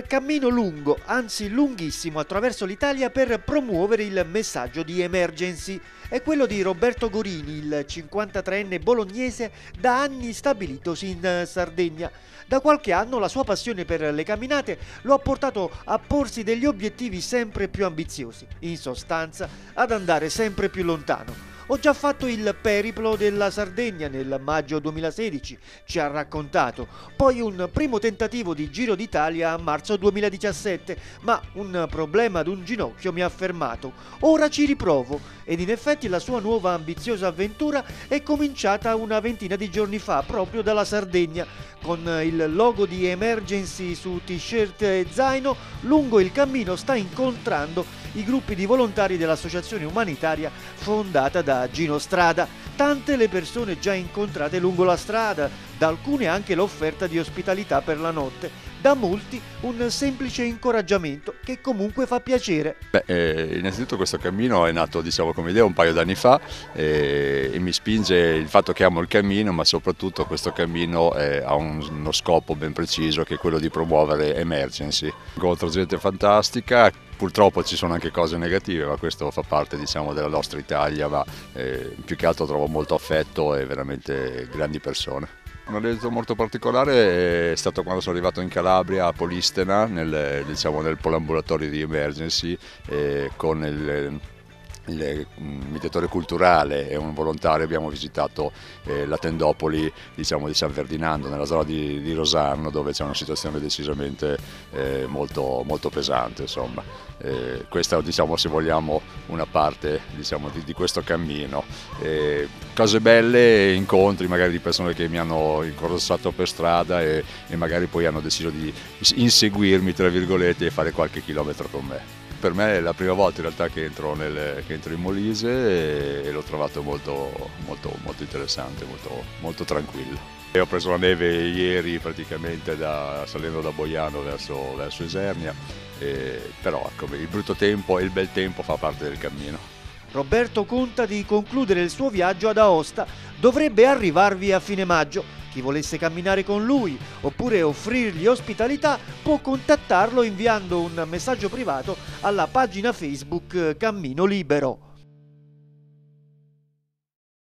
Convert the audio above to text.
Cammino lungo, anzi lunghissimo, attraverso l'Italia per promuovere il messaggio di emergency. È quello di Roberto Gorini, il 53enne bolognese da anni stabilitosi in Sardegna. Da qualche anno la sua passione per le camminate lo ha portato a porsi degli obiettivi sempre più ambiziosi, in sostanza ad andare sempre più lontano. Ho già fatto il periplo della Sardegna nel maggio 2016, ci ha raccontato. Poi un primo tentativo di Giro d'Italia a marzo 2017, ma un problema ad un ginocchio mi ha fermato. Ora ci riprovo ed in effetti la sua nuova ambiziosa avventura è cominciata una ventina di giorni fa proprio dalla Sardegna. Con il logo di Emergency su t-shirt e zaino, lungo il cammino sta incontrando i gruppi di volontari dell'associazione umanitaria fondata da Gino Strada. Tante le persone già incontrate lungo la strada, da alcune anche l'offerta di ospitalità per la notte, da molti un semplice incoraggiamento che comunque fa piacere. Beh, eh, innanzitutto questo cammino è nato diciamo, come idea un paio d'anni fa eh, e mi spinge il fatto che amo il cammino ma soprattutto questo cammino eh, ha un, uno scopo ben preciso che è quello di promuovere emergency. Incontro gente fantastica, purtroppo ci sono anche cose negative ma questo fa parte diciamo, della nostra Italia ma eh, più che altro trovo molto affetto e veramente grandi persone. Un aneddoto molto particolare è stato quando sono arrivato in Calabria a Polistena, nel, diciamo, nel polambulatorio di emergency, eh, con il, il mediatore culturale e un volontario abbiamo visitato eh, la tendopoli diciamo, di San Ferdinando nella zona di, di Rosarno dove c'è una situazione decisamente eh, molto, molto, pesante eh, questa diciamo, se vogliamo una parte diciamo, di, di, questo cammino. Eh, cose belle incontri magari di persone che mi hanno incorsato per strada e, e magari poi hanno deciso di inseguirmi tra virgolette e fare qualche chilometro con me per me è la prima volta in realtà che entro, nel, che entro in Molise e, l'ho trovato molto, molto, molto interessante, molto, molto tranquillo. E ho preso la neve ieri praticamente da, salendo da Boiano verso, verso Esernia, e, però ecco, il brutto tempo e il bel tempo fa parte del cammino. Roberto conta di concludere il suo viaggio ad Aosta, dovrebbe arrivarvi a fine maggio chi volesse camminare con lui oppure offrirgli ospitalità può contattarlo inviando un messaggio privato alla pagina Facebook Cammino Libero.